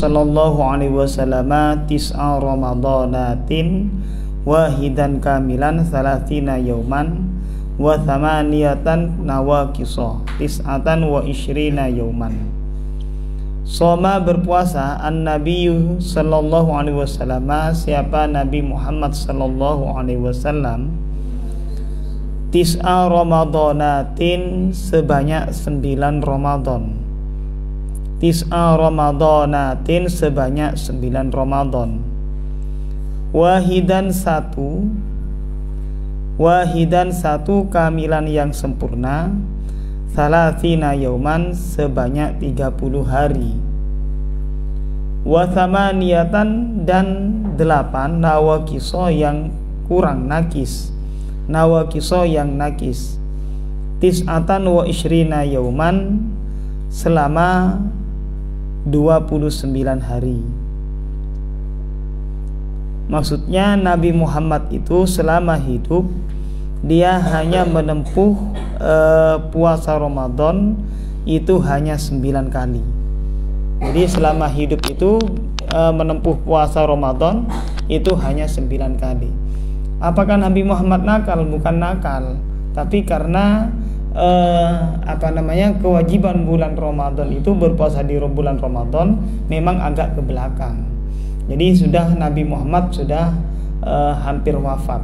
sallallahu alaihi wasallam tis'a ramadanatin wahidan kamilan salatina yauman wa thamaniyatan nawakisa tis'atan wa ishrina yauman Soma berpuasa an Nabi sallallahu alaihi wasallam siapa Nabi Muhammad sallallahu alaihi wasallam tis'a ramadanatin sebanyak sembilan Ramadan tis'a ramadanatin sebanyak sembilan Ramadan wahidan satu. Wahidan satu kamilan yang sempurna. Salatina yauman sebanyak 30 hari. Wathamaniatan dan delapan nawakiso yang kurang nakis. Nawakiso yang nakis. Tis'atan wa ishrina yauman selama 29 hari Maksudnya Nabi Muhammad itu selama hidup dia hanya menempuh e, puasa Ramadan itu hanya 9 kali. Jadi selama hidup itu e, menempuh puasa Ramadan itu hanya 9 kali. Apakah Nabi Muhammad nakal? Bukan nakal, tapi karena eh, apa namanya kewajiban bulan Ramadan itu berpuasa di bulan Ramadan memang agak ke belakang. Jadi sudah Nabi Muhammad sudah eh, hampir wafat.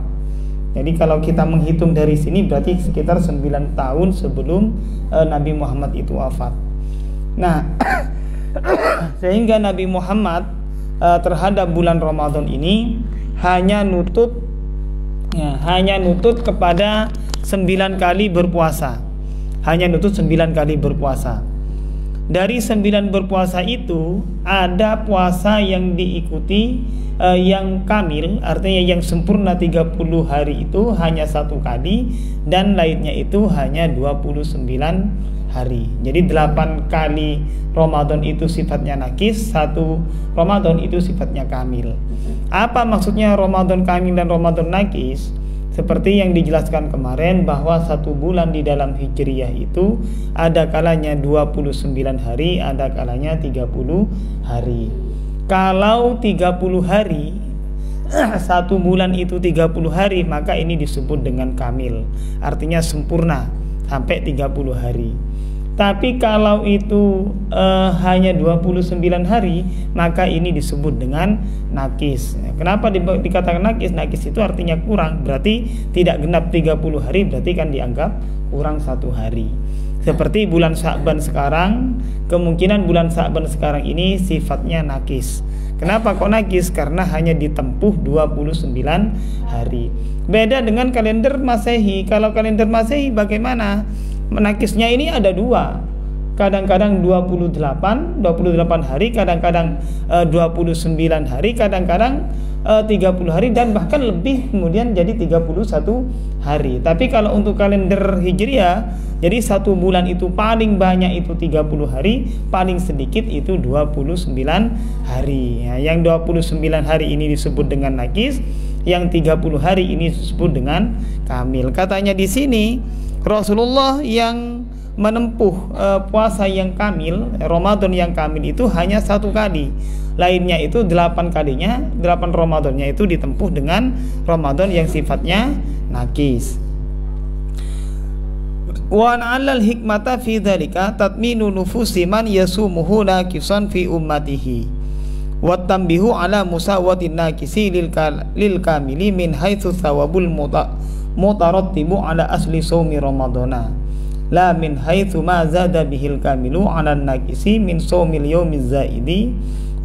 Jadi kalau kita menghitung dari sini berarti sekitar 9 tahun sebelum eh, Nabi Muhammad itu wafat. Nah, sehingga Nabi Muhammad eh, terhadap bulan Ramadan ini hanya nutut ya, hanya nutut kepada sembilan kali berpuasa. Hanya nutut sembilan kali berpuasa. Dari sembilan berpuasa itu ada puasa yang diikuti uh, yang kamil artinya yang sempurna 30 hari itu hanya satu kali dan lainnya itu hanya 29 hari. Jadi 8 kali Ramadan itu sifatnya nakis satu Ramadan itu sifatnya kamil. Apa maksudnya Ramadan kamil dan Ramadan nakis seperti yang dijelaskan kemarin bahwa satu bulan di dalam Hijriyah itu ada kalanya 29 hari, ada kalanya 30 hari. Kalau 30 hari satu bulan itu 30 hari maka ini disebut dengan kamil. Artinya sempurna sampai 30 hari. Tapi kalau itu uh, hanya 29 hari, maka ini disebut dengan nakis. Kenapa di, dikatakan nakis? Nakis itu artinya kurang, berarti tidak genap 30 hari, berarti kan dianggap kurang satu hari. Seperti bulan Sa'ban sekarang, kemungkinan bulan Sa'ban sekarang ini sifatnya nakis. Kenapa kok nakis? Karena hanya ditempuh 29 hari. Beda dengan kalender Masehi. Kalau kalender Masehi bagaimana? Menakisnya ini ada dua. Kadang-kadang 28 28 hari kadang-kadang eh, uh, 29 hari kadang-kadang eh, uh, 30 hari dan bahkan lebih kemudian jadi 31 hari. Tapi kalau untuk kalender Hijriah jadi satu bulan itu paling banyak itu 30 hari paling sedikit itu 29 hari. Ya, yang 29 hari ini disebut dengan nakis yang 30 hari ini disebut dengan kamil. Katanya di sini Rasulullah yang menempuh uh, puasa yang kamil, Ramadan yang kamil itu hanya satu kali. Lainnya itu delapan kalinya, delapan Ramadannya itu ditempuh dengan Ramadan yang sifatnya nakis. Wa alal hikmata fi dzalika tatminu nufusi man yasumuhu nakisan fi ummatihi. Wa tambihu ala musawatin nakisi lil, lil kamili min haitsu thawabul muta mutarattibu ala asli sawmi ramadana la min haitsu ma zada bihil kamilu ala nakisi min sawmil yawmiz zaidi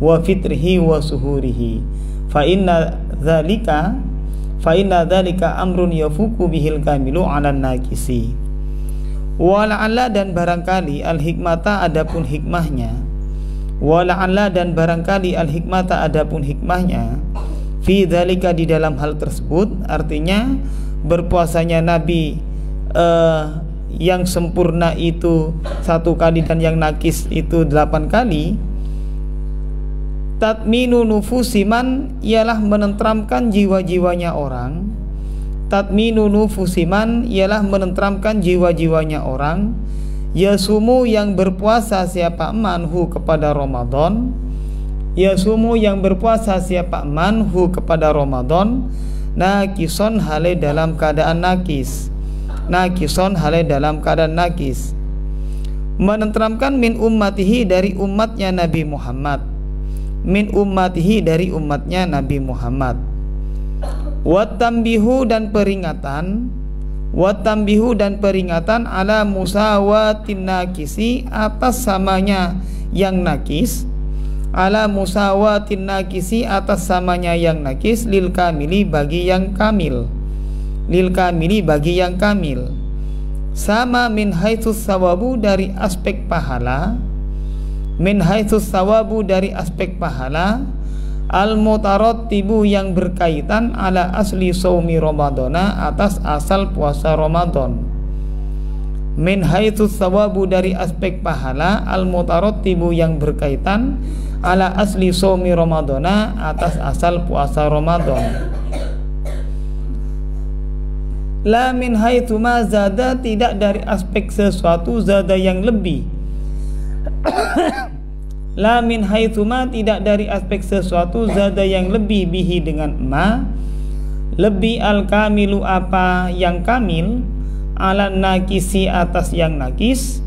wa fitrihi wa suhurihi. Fa inna dzalika fa inna dzalika amrun yafuku bihil kamilu ala nakisi. Wala'alla dan barangkali al hikmata adapun hikmahnya. Wala'alla dan barangkali al hikmata adapun hikmahnya. Fi dzalika di dalam hal tersebut artinya berpuasanya Nabi uh, yang sempurna itu satu kali dan yang nakis itu delapan kali tatminu nufusiman ialah menentramkan jiwa-jiwanya orang. Tatminu nufusiman ialah menentramkan jiwa-jiwanya orang. Yasumu yang berpuasa siapa manhu kepada Ramadan. Ya sumu yang berpuasa siapa manhu kepada Ramadan nakison hale dalam keadaan nakis. Nakison hale dalam keadaan nakis. Menenteramkan min ummatihi dari umatnya Nabi Muhammad. Min ummatihi dari umatnya Nabi Muhammad. Watambihu dan peringatan. Watambihu dan peringatan ala musawatin nakisi atas samanya yang nakis ala musawatin nakisi atas samanya yang nakis lil kamili bagi yang kamil. Lil kamili bagi yang kamil. Sama min haitsus sawabu dari aspek pahala. Min haitsus sawabu dari aspek pahala. Al tibu yang berkaitan ala asli saumi ramadana atas asal puasa Ramadan min haitsu sawabu dari aspek pahala al tibu yang berkaitan ala asli saumi ramadana atas asal puasa Ramadan la min haitsu zada tidak dari aspek sesuatu zada yang lebih. La min haitsuma tidak dari aspek sesuatu zada yang lebih bihi dengan ma. Lebih al kamilu apa yang kamil? Ala nakisi atas yang nakis.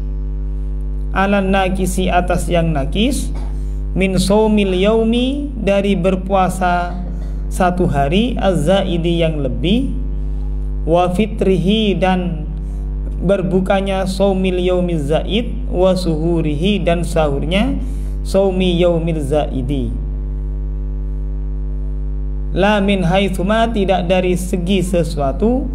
Ala nakisi atas yang nakis min saumil yaumi dari berpuasa satu hari azzaidi yang lebih wa fitrihi dan berbukanya saumil yaumi zaid wa suhurihi dan sahurnya saumi yaumil zaidi. La min haitsuma tidak dari segi sesuatu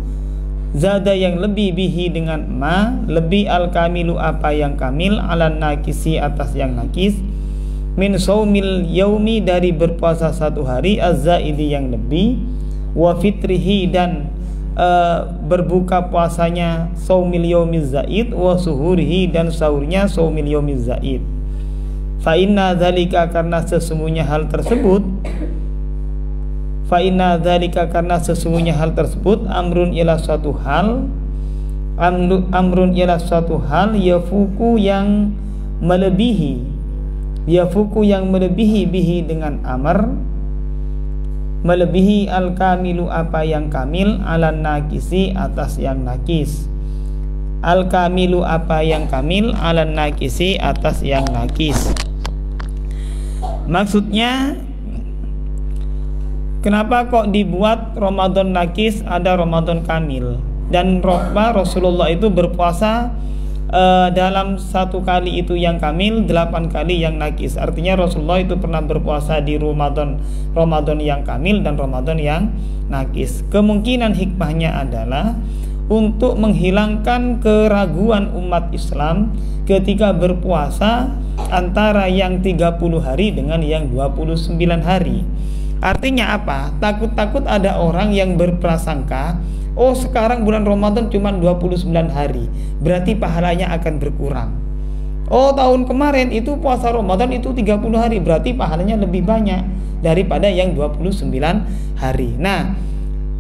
zada yang lebih bihi dengan ma lebih al kamilu apa yang kamil ala nakisi atas yang nakis min saumil yaumi dari berpuasa satu hari az-zaidi yang lebih wa fitrihi dan uh, berbuka puasanya saumil yaumiz zaid wa suhurihi dan sahurnya saumil yaumiz zaid. Fa inna dzalika karena sesungguhnya hal tersebut fa inna dzalika karena sesungguhnya hal tersebut amrun ialah suatu hal amrun ialah suatu hal yafuku yang melebihi yafuku yang melebihi bihi dengan amr melebihi al kamilu apa yang kamil ala nakisi atas yang nakis. Al kamilu apa yang kamil ala nakisi atas yang nakis. Maksudnya Kenapa kok dibuat Ramadan nakis ada Ramadan kamil? Dan Rohba Rasulullah itu berpuasa uh, dalam satu kali itu yang kamil delapan kali yang nakis artinya Rasulullah itu pernah berpuasa di Ramadan Ramadan yang kamil dan Ramadan yang nakis kemungkinan hikmahnya adalah untuk menghilangkan keraguan umat Islam ketika berpuasa antara yang 30 hari dengan yang 29 hari. Artinya apa? Takut-takut ada orang yang berprasangka, oh sekarang bulan Ramadan cuma 29 hari, berarti pahalanya akan berkurang. Oh tahun kemarin itu puasa Ramadan itu 30 hari, berarti pahalanya lebih banyak daripada yang 29 hari. Nah,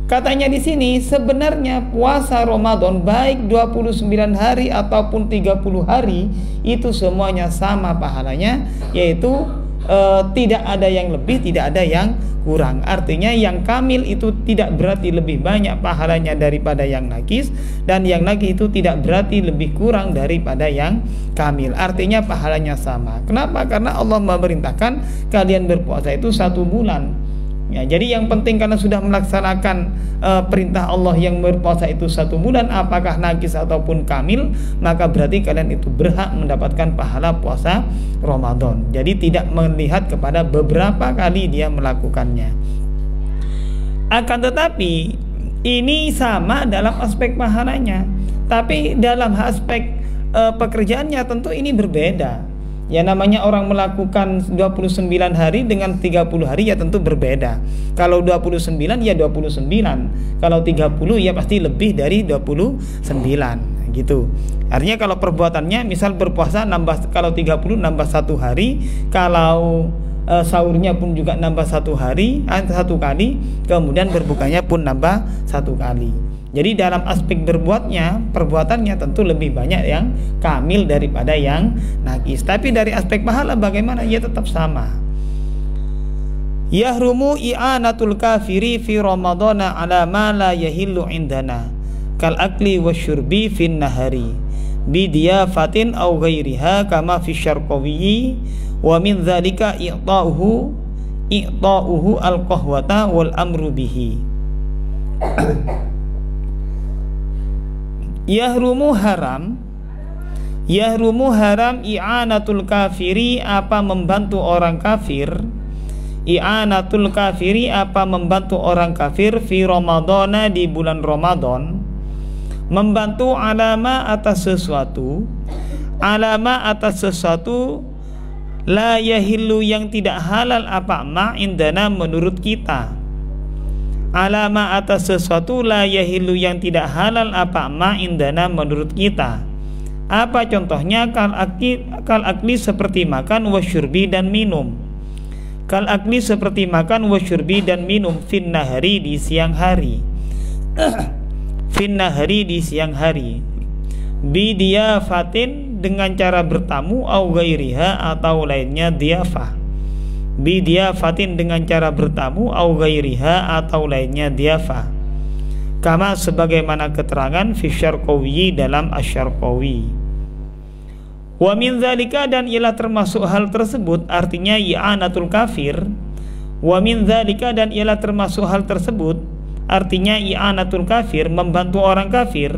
Katanya di sini sebenarnya puasa Ramadan baik 29 hari ataupun 30 hari itu semuanya sama pahalanya yaitu e, tidak ada yang lebih, tidak ada yang kurang. Artinya yang kamil itu tidak berarti lebih banyak pahalanya daripada yang nakis dan yang nakis itu tidak berarti lebih kurang daripada yang kamil. Artinya pahalanya sama. Kenapa? Karena Allah memerintahkan kalian berpuasa itu satu bulan Ya, jadi yang penting karena sudah melaksanakan uh, perintah Allah yang berpuasa itu satu bulan, apakah najis ataupun kamil, maka berarti kalian itu berhak mendapatkan pahala puasa Ramadan. Jadi tidak melihat kepada beberapa kali dia melakukannya. Akan tetapi ini sama dalam aspek pahalanya, tapi dalam aspek uh, pekerjaannya tentu ini berbeda. Ya namanya orang melakukan 29 hari dengan 30 hari ya tentu berbeda. Kalau 29 ya 29. Kalau 30 ya pasti lebih dari 29 gitu. Artinya kalau perbuatannya misal berpuasa nambah kalau 30 nambah satu hari, kalau uh, sahurnya pun juga nambah satu hari, uh, satu kali, kemudian berbukanya pun nambah satu kali. Jadi dalam aspek berbuatnya, perbuatannya tentu lebih banyak yang kamil daripada yang nakis. Tapi dari aspek pahala bagaimana? Ya tetap sama. Yahrumu i'anatul kafiri fi ramadana ala ma la yahillu indana kal akli wasyurbi fin nahari bidiyafatin aw ghairiha kama fi syarqawiyyi wa min dzalika i'ta'uhu i'ta'uhu al-qahwata wal amru bihi Yahrumu haram. Yahrumu haram i'anatul kafiri apa membantu orang kafir. I'anatul kafiri apa membantu orang kafir fi ramadana di bulan Ramadan membantu alama atas sesuatu. Alama atas sesuatu la yahillu yang tidak halal apa ma indana menurut kita alama atas sesuatu la yahillu yang tidak halal apa ma indana menurut kita. Apa contohnya? Kal akli, kal akli seperti makan wasyurbi dan minum. Kal akli seperti makan wasyurbi dan minum fin nahari di siang hari. Fin nahari di siang hari. Bi fatin dengan cara bertamu au gairiha atau lainnya diafah bi fatin dengan cara bertamu au gairiha atau lainnya diafah kama sebagaimana keterangan fi syarqawi dalam asyarqawi Wa min zalika dan ialah termasuk hal tersebut artinya i'anatul kafir. Wa min zalika dan ialah termasuk hal tersebut artinya i'anatul kafir membantu orang kafir.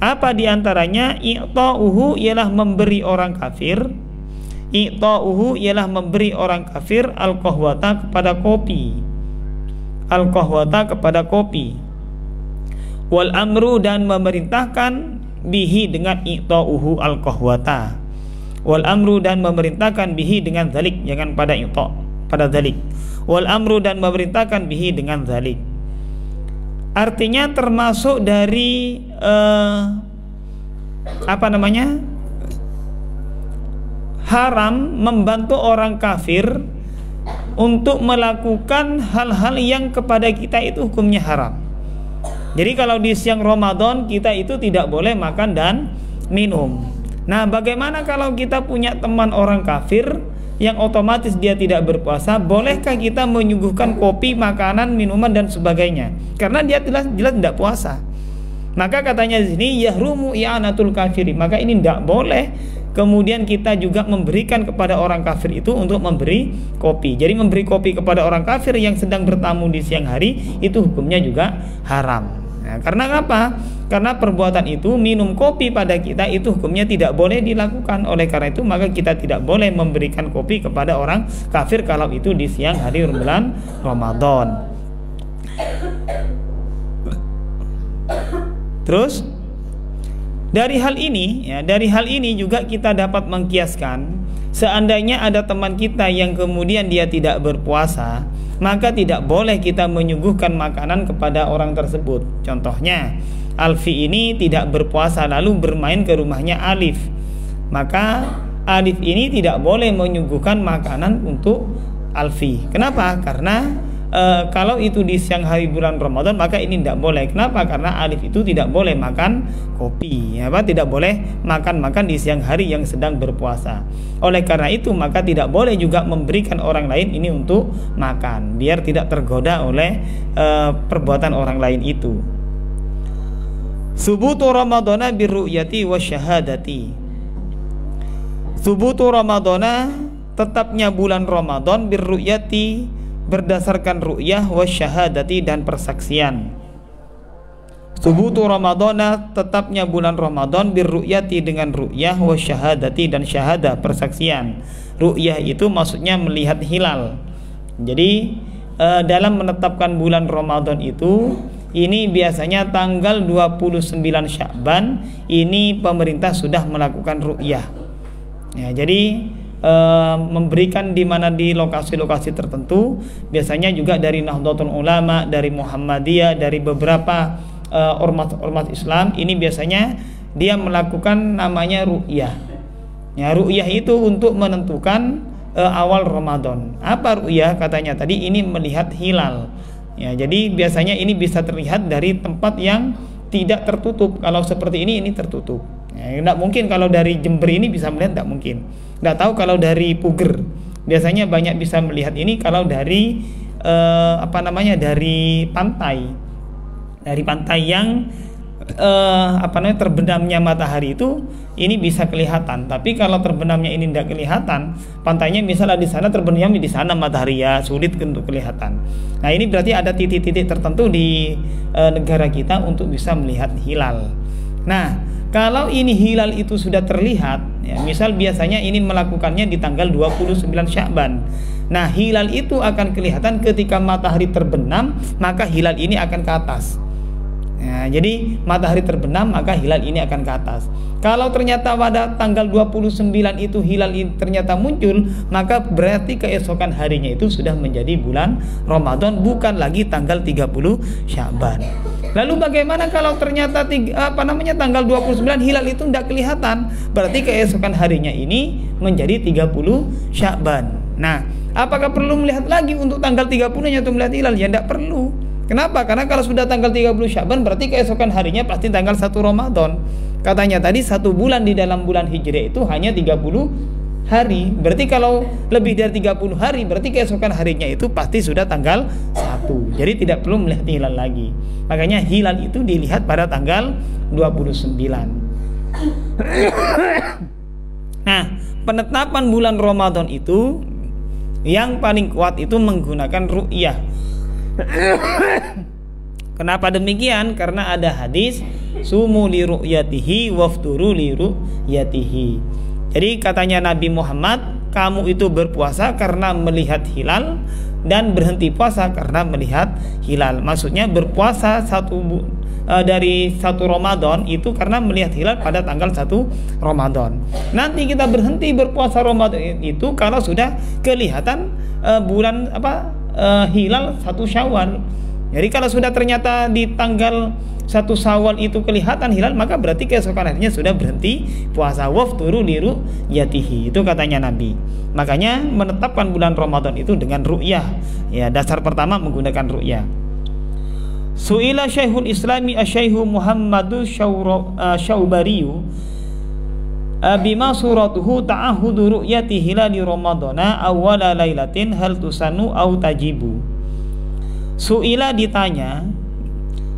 Apa di antaranya i'ta'uhu ialah memberi orang kafir. I'ta'uhu ialah memberi orang kafir al-qahwata kepada kopi. Al-qahwata kepada kopi. Wal amru dan memerintahkan bihi dengan i'ta'uhu al-qahwata wal amru dan memerintahkan bihi dengan zalik jangan pada i'ta pada zalik wal amru dan memerintahkan bihi dengan zalik artinya termasuk dari uh, apa namanya haram membantu orang kafir untuk melakukan hal-hal yang kepada kita itu hukumnya haram jadi kalau di siang Ramadan kita itu tidak boleh makan dan minum. Nah, bagaimana kalau kita punya teman orang kafir yang otomatis dia tidak berpuasa, bolehkah kita menyuguhkan kopi, makanan, minuman dan sebagainya? Karena dia jelas jelas tidak puasa. Maka katanya di sini yahrumu i'anatul kafiri. Maka ini tidak boleh kemudian kita juga memberikan kepada orang kafir itu untuk memberi kopi. Jadi memberi kopi kepada orang kafir yang sedang bertamu di siang hari itu hukumnya juga haram. Nah, karena apa? Karena perbuatan itu minum kopi pada kita itu hukumnya tidak boleh dilakukan. Oleh karena itu maka kita tidak boleh memberikan kopi kepada orang kafir kalau itu di siang hari bulan Ramadan. Terus dari hal ini ya, dari hal ini juga kita dapat mengkiaskan seandainya ada teman kita yang kemudian dia tidak berpuasa, maka tidak boleh kita menyuguhkan makanan kepada orang tersebut. Contohnya, Alfi ini tidak berpuasa lalu bermain ke rumahnya Alif. Maka Alif ini tidak boleh menyuguhkan makanan untuk Alfi. Kenapa? Karena e, kalau itu di siang hari bulan Ramadan maka ini tidak boleh. Kenapa? Karena alif itu tidak boleh makan kopi, apa? Tidak boleh makan-makan di siang hari yang sedang berpuasa. Oleh karena itu maka tidak boleh juga memberikan orang lain ini untuk makan, biar tidak tergoda oleh e, perbuatan orang lain itu. Subutu Ramadana birru'yati wa syahadati. Subutu Ramadana tetapnya bulan Ramadan birru'yati berdasarkan ru'yah wa syahadati dan persaksian. Subutu Ramadana tetapnya bulan Ramadan birru'yati dengan ru'yah wa syahadati dan syahada persaksian. Ru'yah itu maksudnya melihat hilal. Jadi eh, dalam menetapkan bulan Ramadan itu ini biasanya tanggal 29 Syakban ini pemerintah sudah melakukan ru'yah. Ya, jadi e, memberikan di mana di lokasi-lokasi tertentu biasanya juga dari Nahdlatul Ulama dari Muhammadiyah dari beberapa eh, ormas-ormas Islam ini biasanya dia melakukan namanya ru'yah. Ya ru'yah itu untuk menentukan e, awal Ramadan. Apa ru'yah? Katanya tadi ini melihat hilal. Ya jadi biasanya ini bisa terlihat dari tempat yang tidak tertutup. Kalau seperti ini ini tertutup ya, mungkin kalau dari Jember ini bisa melihat tidak mungkin Nggak tahu kalau dari Puger. biasanya banyak bisa melihat ini kalau dari eh, apa namanya dari pantai dari pantai yang eh, apa namanya terbenamnya matahari itu ini bisa kelihatan. Tapi kalau terbenamnya ini tidak kelihatan, pantainya misalnya di sana terbenam di sana matahari ya sulit untuk kelihatan. Nah ini berarti ada titik-titik tertentu di eh, negara kita untuk bisa melihat hilal. Nah kalau ini hilal itu sudah terlihat, ya, misal biasanya ini melakukannya di tanggal 29 Syakban. Nah, hilal itu akan kelihatan ketika matahari terbenam, maka hilal ini akan ke atas. Ya, jadi matahari terbenam maka hilal ini akan ke atas. Kalau ternyata pada tanggal 29 itu hilal ini ternyata muncul, maka berarti keesokan harinya itu sudah menjadi bulan Ramadan bukan lagi tanggal 30 Syaban. Lalu bagaimana kalau ternyata tiga, apa namanya tanggal 29 hilal itu tidak kelihatan? Berarti keesokan harinya ini menjadi 30 Syaban. Nah, apakah perlu melihat lagi untuk tanggal 30-nya untuk melihat hilal? Ya tidak perlu. Kenapa? Karena kalau sudah tanggal 30 Syaban berarti keesokan harinya pasti tanggal 1 Ramadan. Katanya tadi satu bulan di dalam bulan Hijriah itu hanya 30 hari. Berarti kalau lebih dari 30 hari berarti keesokan harinya itu pasti sudah tanggal 1. Jadi tidak perlu melihat hilal lagi. Makanya hilal itu dilihat pada tanggal 29. nah, penetapan bulan Ramadan itu yang paling kuat itu menggunakan ru'yah Kenapa demikian? Karena ada hadis sumu li ru'yatihi wafturu li ru'yatihi. Jadi katanya Nabi Muhammad, kamu itu berpuasa karena melihat hilal dan berhenti puasa karena melihat hilal. Maksudnya berpuasa satu uh, dari satu Ramadan itu karena melihat hilal pada tanggal satu Ramadan. Nanti kita berhenti berpuasa Ramadan itu kalau sudah kelihatan uh, bulan apa uh, hilal satu syawal jadi kalau sudah ternyata di tanggal satu sawal itu kelihatan hilal maka berarti keesokan harinya sudah berhenti puasa. Waf turu liru yatihi itu katanya Nabi. Makanya menetapkan bulan Ramadan itu dengan ru'yah. Ya dasar pertama menggunakan ru'yah. Su'ila Syekhul Islami Asyaihu Muhammadu uh, Syaubariyu bima suratuhu ta'ahudu ru'yati hilali ramadana awwala lailatin hal tusanu au tajibu Su'ila ditanya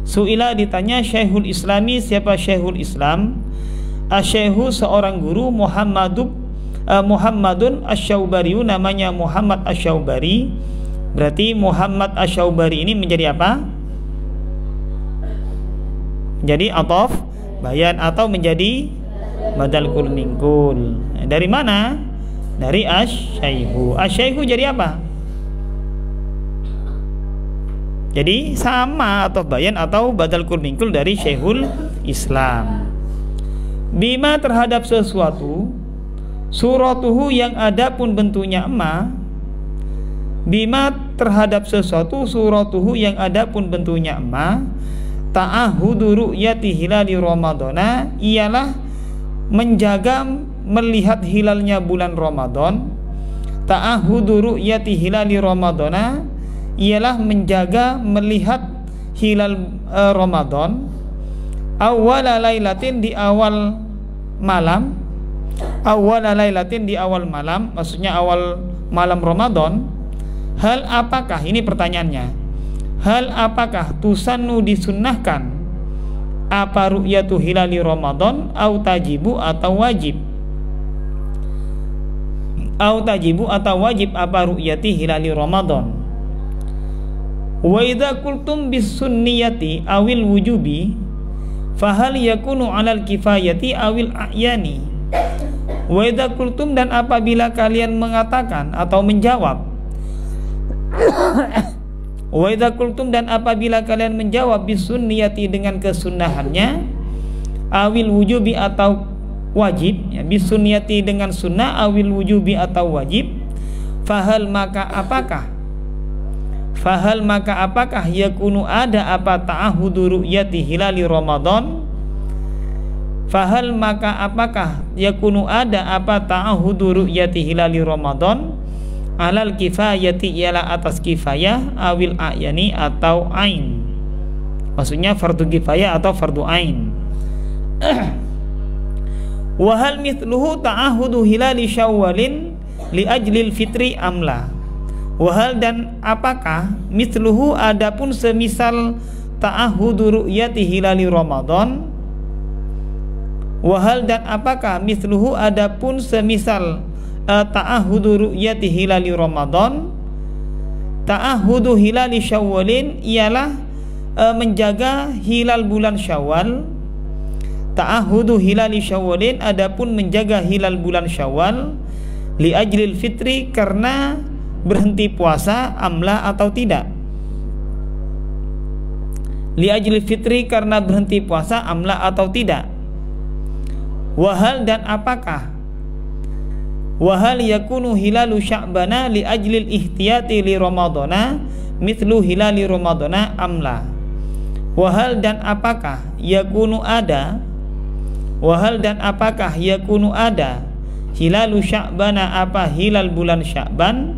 Su'ila ditanya Syekhul Islami siapa Syekhul Islam? Asyaihu seorang guru Muhammadub uh, Muhammadun Asyaubariu namanya Muhammad Asyaubari berarti Muhammad Asyaubari ini menjadi apa? Jadi atof bayan atau menjadi badal kul mingkul dari mana? Dari asyaihu asyaihu jadi apa jadi sama atau bayan atau badal kul mingkul dari syekhul Islam. Bima terhadap sesuatu suratuhu yang ada pun bentuknya emas bima terhadap sesuatu suratuhu yang ada pun bentuknya emas ta'ahudu ru'yati hilali ramadana ialah menjaga melihat hilalnya bulan Ramadan. Ta'ahudu ru'yati hilali Ramadana ialah menjaga melihat hilal uh, Ramadan awal lailatin di awal malam awal lailatin di awal malam maksudnya awal malam Ramadan hal apakah ini pertanyaannya hal apakah tusanu disunnahkan? Apa ru'yatu hilali Ramadan au tajibu atau wajib? Au tajibu atau wajib apa ru'yati hilali Ramadan wa idza qultum bis sunniyati awil wujubi fahal yakunu alal kifayati awil a'yani. Wa idza qultum dan apabila kalian mengatakan atau menjawab Wa idza qultum dan apabila kalian menjawab bisunniyati dengan kesunahannya awil wujubi atau wajib ya bisunniyati dengan sunnah awil wujubi atau wajib fahal maka apakah fahal maka apakah yakunu ada apa ta'ahudu ru'yati hilali Ramadan? Fahal maka apakah yakunu ada apa ta'ahudu ru'yati hilali Ramadan? Alal kifayati ialah atas kifayah awil ayani atau ain. Maksudnya fardu kifayah atau fardu ain. Wahal mithluhu ta'ahudu hilali syawalin li ajlil fitri amla wahal dan apakah misluhu adapun semisal ta'ahudu ru'yati hilali Ramadan? Wahal dan apakah misluhu adapun semisal uh, ta'ahudu ru'yati hilali Ramadan? Ta'ahudu hilali syawalin ialah uh, menjaga hilal bulan syawal. Ta'ahudu hilali syawalin adapun menjaga hilal bulan syawal. Li ajlil fitri karena berhenti puasa amla atau tidak? Li ajlil fitri karena berhenti puasa amla atau tidak? Wahal dan apakah? Wahal yakunu hilalu sya'bana li ajlil ihtiyati li ramadana mithlu hilali ramadana amla. Wahal dan apakah? Yakunu ada. Wahal dan apakah? Yakunu ada. Hilalu sya'bana apa? Hilal bulan sya'ban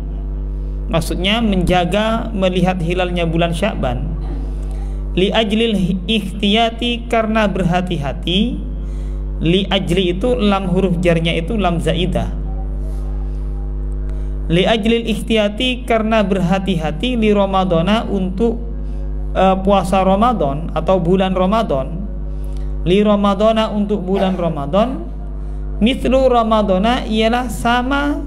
maksudnya menjaga melihat hilalnya bulan sya'ban li ajlil ikhtiyati karena berhati-hati. Li ajli itu lam huruf jarnya itu lam zaidah. Li ajlil ikhtiyati karena berhati-hati li ramadana untuk uh, puasa Ramadan atau bulan Ramadan li Ramadana untuk bulan Ramadan mitlu Ramadana ialah sama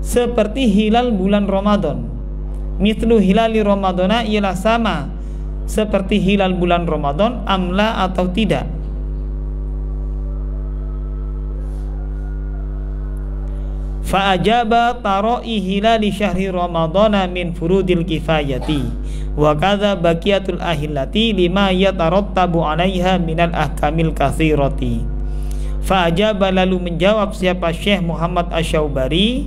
seperti hilal bulan Ramadan. Mitlu hilali Ramadana ialah sama seperti hilal bulan Ramadan amla atau tidak. Fa'ajaba taro'i hilali syahri Ramadana min furudil kifayati wa kadza baqiyatul ahillati lima yatarattabu 'alaiha minal ahkamil katsirati Fa'ajaba lalu menjawab siapa Syekh Muhammad Asyaubari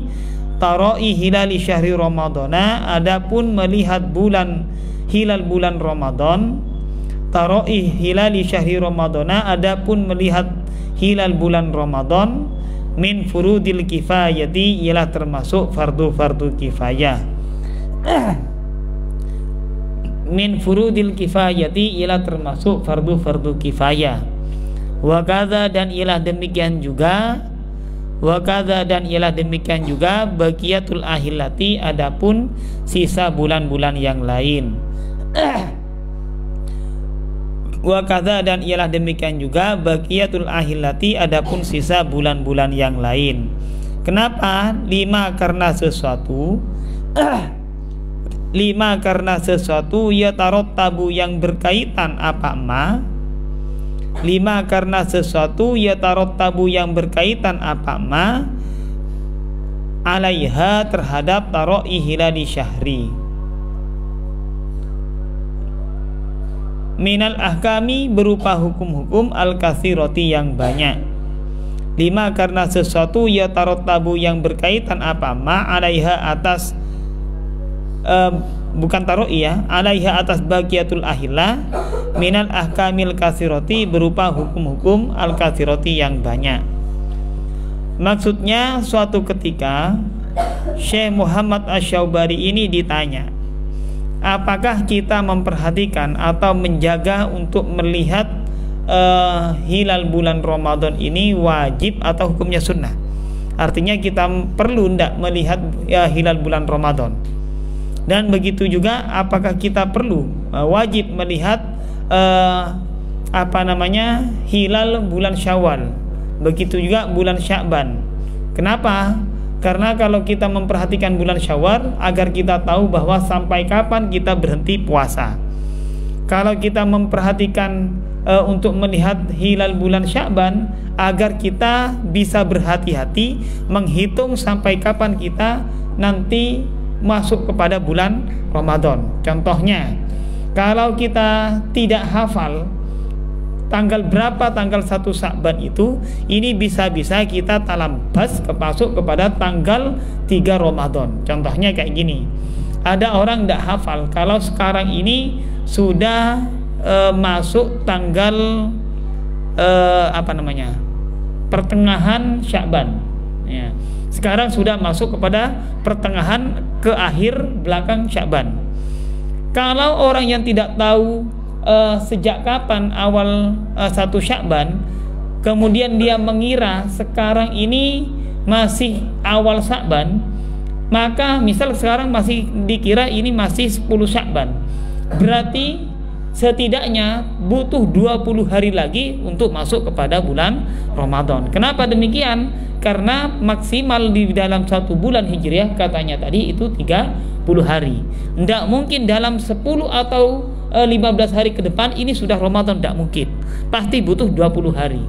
Taro'i hilali syahri Ramadana Adapun melihat bulan Hilal bulan Ramadan Taro'i hilali syahri Ramadana Adapun melihat hilal bulan Ramadan min furudil kifayati ialah termasuk fardu-fardu kifayah. Min furudil kifayati ialah termasuk fardu-fardu kifayah. Wa dan ialah demikian juga wa dan ialah demikian juga bagiatul ahilati adapun sisa bulan-bulan yang lain. Wa kadza dan ialah demikian juga baqiyatul ahilati adapun sisa bulan-bulan yang lain. Kenapa? Lima karena sesuatu. Lima karena sesuatu ya tarot tabu yang berkaitan apa ma lima karena sesuatu ya tarot tabu yang berkaitan apa? Ma alaiha terhadap tarot ihilali syahri. Minal ahkami berupa hukum-hukum al-kathiroti yang banyak. Lima karena sesuatu ya tarot tabu yang berkaitan apa? Ma alaiha atas uh, bukan taruh iya. Alaiha atas bagiatul ahila minal ahkamil kathiroti berupa hukum-hukum al kathiroti yang banyak. Maksudnya suatu ketika Syekh Muhammad Asyaubari ini ditanya apakah kita memperhatikan atau menjaga untuk melihat uh, hilal bulan Ramadan ini wajib atau hukumnya sunnah? Artinya kita perlu tidak melihat ya, hilal bulan Ramadan dan begitu juga apakah kita perlu uh, wajib melihat uh, apa namanya hilal bulan Syawal? Begitu juga bulan Sya'ban kenapa? Karena kalau kita memperhatikan bulan Syawal agar kita tahu bahwa sampai kapan kita berhenti puasa. Kalau kita memperhatikan e, untuk melihat hilal bulan Sya'ban agar kita bisa berhati-hati menghitung sampai kapan kita nanti masuk kepada bulan Ramadan. Contohnya, kalau kita tidak hafal tanggal berapa tanggal 1 Sa'ban itu ini bisa-bisa kita talambas kepasuk kepada tanggal 3 Ramadan contohnya kayak gini ada orang tidak hafal kalau sekarang ini sudah e, masuk tanggal e, apa namanya pertengahan Sya'ban ya. Sekarang sudah masuk kepada pertengahan ke akhir belakang Sya'ban kalau orang yang tidak tahu uh, sejak kapan awal uh, satu Syakban kemudian dia mengira sekarang ini masih awal Syakban maka misal sekarang masih dikira ini masih 10 Syakban. Berarti setidaknya butuh 20 hari lagi untuk masuk kepada bulan Ramadan. Kenapa demikian? Karena maksimal di dalam satu bulan Hijriah katanya tadi itu 30 hari. Tidak mungkin dalam 10 atau 15 eh, hari ke depan ini sudah Ramadan tidak mungkin. Pasti butuh 20 hari.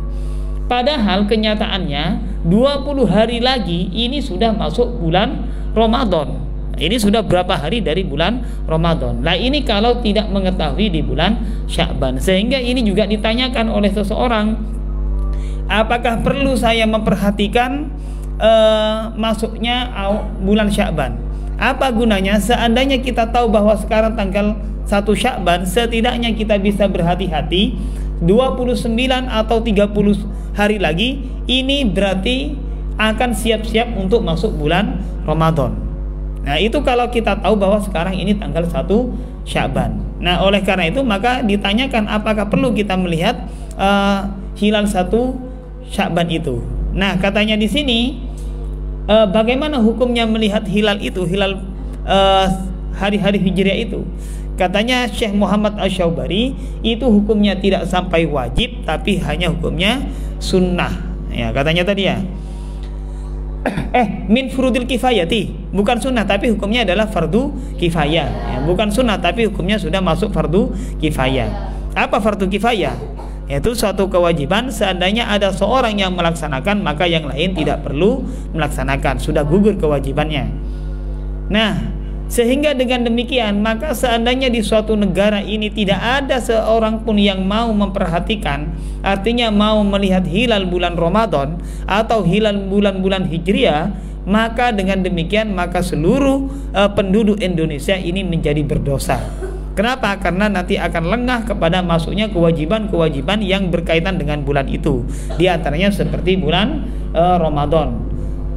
Padahal kenyataannya 20 hari lagi ini sudah masuk bulan Ramadan. Ini sudah berapa hari dari bulan Ramadan. Nah ini kalau tidak mengetahui di bulan Syakban. Sehingga ini juga ditanyakan oleh seseorang. Apakah perlu saya memperhatikan uh, masuknya bulan Syakban? Apa gunanya? Seandainya kita tahu bahwa sekarang tanggal 1 Syakban, setidaknya kita bisa berhati-hati 29 atau 30 hari lagi ini berarti akan siap-siap untuk masuk bulan Ramadan. Nah, itu kalau kita tahu bahwa sekarang ini tanggal 1 Sya'ban. Nah, oleh karena itu maka ditanyakan apakah perlu kita melihat uh, hilal 1 Sya'ban itu. Nah, katanya di sini uh, bagaimana hukumnya melihat hilal itu, hilal uh, hari-hari Hijriah itu? Katanya Syekh Muhammad Asy-Syaubari itu hukumnya tidak sampai wajib tapi hanya hukumnya sunnah. Ya, katanya tadi ya eh min furudil kifayati. Bukan sunnah tapi hukumnya adalah fardu kifayah. Ya, bukan sunnah tapi hukumnya sudah masuk fardu kifayah. Apa fardu kifayah? Yaitu suatu kewajiban seandainya ada seorang yang melaksanakan maka yang lain tidak perlu melaksanakan. Sudah gugur kewajibannya. Nah sehingga dengan demikian maka seandainya di suatu negara ini tidak ada seorang pun yang mau memperhatikan artinya mau melihat hilal bulan Ramadan atau hilal bulan-bulan Hijriah maka dengan demikian maka seluruh uh, penduduk Indonesia ini menjadi berdosa. Kenapa? Karena nanti akan lengah kepada masuknya kewajiban-kewajiban yang berkaitan dengan bulan itu. Di antaranya seperti bulan uh, Ramadan.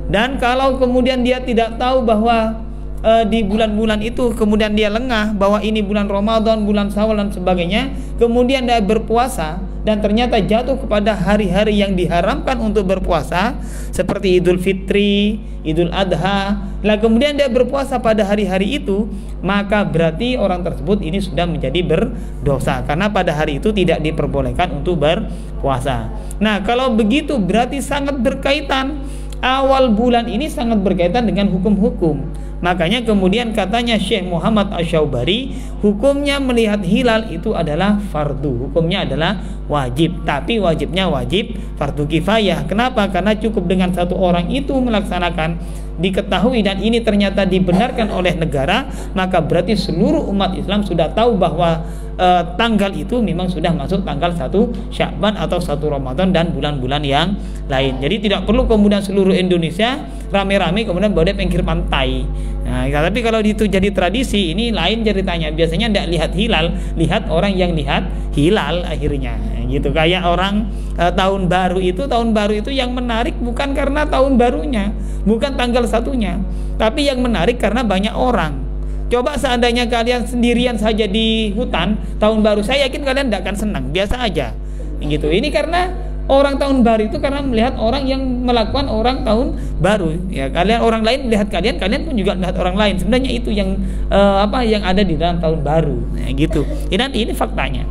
Dan kalau kemudian dia tidak tahu bahwa uh, di bulan-bulan itu kemudian dia lengah bahwa ini bulan Ramadan, bulan Syawal dan sebagainya, kemudian dia berpuasa dan ternyata jatuh kepada hari-hari yang diharamkan untuk berpuasa seperti Idul Fitri, Idul Adha. Lah kemudian dia berpuasa pada hari-hari itu, maka berarti orang tersebut ini sudah menjadi berdosa karena pada hari itu tidak diperbolehkan untuk berpuasa. Nah, kalau begitu berarti sangat berkaitan awal bulan ini sangat berkaitan dengan hukum-hukum Makanya kemudian katanya Syekh Muhammad Asyaubari hukumnya melihat hilal itu adalah fardu, hukumnya adalah wajib, tapi wajibnya wajib fardu kifayah. Kenapa? Karena cukup dengan satu orang itu melaksanakan diketahui dan ini ternyata dibenarkan oleh negara, maka berarti seluruh umat Islam sudah tahu bahwa uh, tanggal itu memang sudah masuk tanggal 1 Syakban atau 1 Ramadan dan bulan-bulan yang lain. Jadi tidak perlu kemudian seluruh Indonesia rame-rame kemudian bawa pinggir pantai. Nah, tapi kalau itu jadi tradisi, ini lain ceritanya. Biasanya tidak lihat hilal, lihat orang yang lihat hilal akhirnya. Gitu kayak orang uh, tahun baru itu, tahun baru itu yang menarik bukan karena tahun barunya, bukan tanggal satunya, tapi yang menarik karena banyak orang Coba seandainya kalian sendirian saja di hutan tahun baru, saya yakin kalian tidak akan senang, biasa aja. Gitu. Ini karena orang tahun baru itu karena melihat orang yang melakukan orang tahun baru. Ya, kalian orang lain melihat kalian, kalian pun juga melihat orang lain. Sebenarnya itu yang uh, apa yang ada di dalam tahun baru. Nah, gitu. Dan ini faktanya.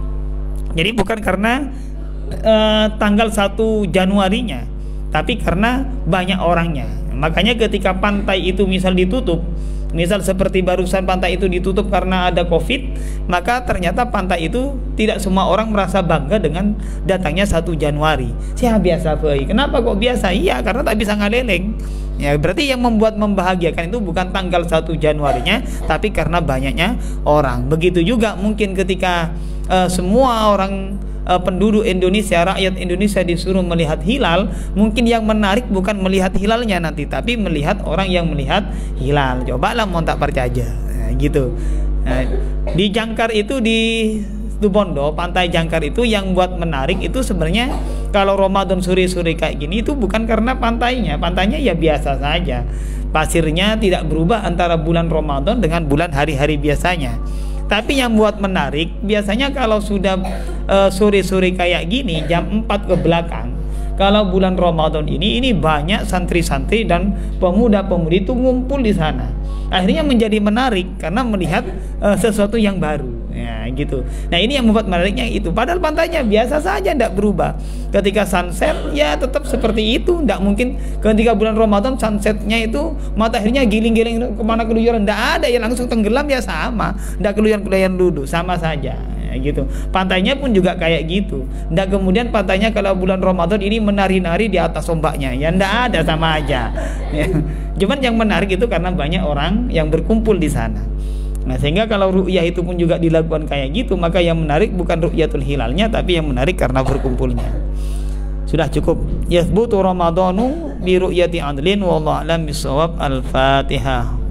Jadi bukan karena uh, tanggal 1 Januarinya, tapi karena banyak orangnya. Makanya ketika pantai itu misal ditutup, misal seperti barusan pantai itu ditutup karena ada covid maka ternyata pantai itu tidak semua orang merasa bangga dengan datangnya 1 Januari. Saya biasa boy kenapa kok biasa? Iya karena tak bisa ngaleleng ya berarti yang membuat membahagiakan itu bukan tanggal 1 Januarinya tapi karena banyaknya orang. Begitu juga mungkin ketika uh, semua orang uh, penduduk Indonesia, rakyat Indonesia disuruh melihat hilal, mungkin yang menarik bukan melihat hilalnya nanti, tapi melihat orang yang melihat hilal. Cobalah mau tak percaya, nah, gitu. Nah, di Jangkar itu di Tubondo, pantai Jangkar itu yang buat menarik itu sebenarnya kalau Ramadan sore-sore kayak gini itu bukan karena pantainya, pantainya ya biasa saja. Pasirnya tidak berubah antara bulan Ramadan dengan bulan hari-hari biasanya. Tapi yang buat menarik biasanya kalau sudah sore sore-sore kayak gini jam 4 ke belakang kalau bulan Ramadan ini ini banyak santri-santri dan pemuda-pemudi itu ngumpul di sana. Akhirnya menjadi menarik karena melihat uh, sesuatu yang baru. Ya, gitu. Nah, ini yang membuat menariknya itu. Padahal pantainya biasa saja tidak berubah. Ketika sunset ya tetap seperti itu, tidak mungkin ketika bulan Ramadan sunsetnya itu mataharinya giling-giling ke mana keluyuran, tidak ada ya langsung tenggelam ya sama, tidak keluyuran-keluyuran duduk sama saja gitu. Pantainya pun juga kayak gitu. Ndak kemudian pantainya kalau bulan Ramadan ini menari-nari di atas ombaknya. Ya ndak ada sama aja. Ya. Cuman yang menarik itu karena banyak orang yang berkumpul di sana. Nah, sehingga kalau ru'yah itu pun juga dilakukan kayak gitu, maka yang menarik bukan ru'yatul hilalnya tapi yang menarik karena berkumpulnya. Sudah cukup. Yathbutu Ramadanu bi ru'yati adlin wallahu alam bisawab. Al-Fatihah.